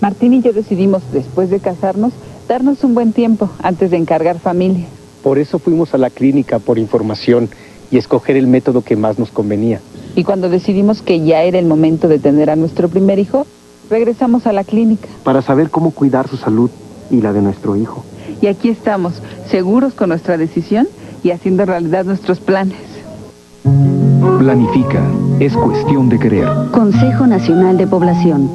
Martín y yo decidimos, después de casarnos, darnos un buen tiempo antes de encargar familia. Por eso fuimos a la clínica por información y escoger el método que más nos convenía. Y cuando decidimos que ya era el momento de tener a nuestro primer hijo, regresamos a la clínica. Para saber cómo cuidar su salud y la de nuestro hijo. Y aquí estamos, seguros con nuestra decisión y haciendo realidad nuestros planes. Planifica. Es cuestión de querer. Consejo Nacional de Población.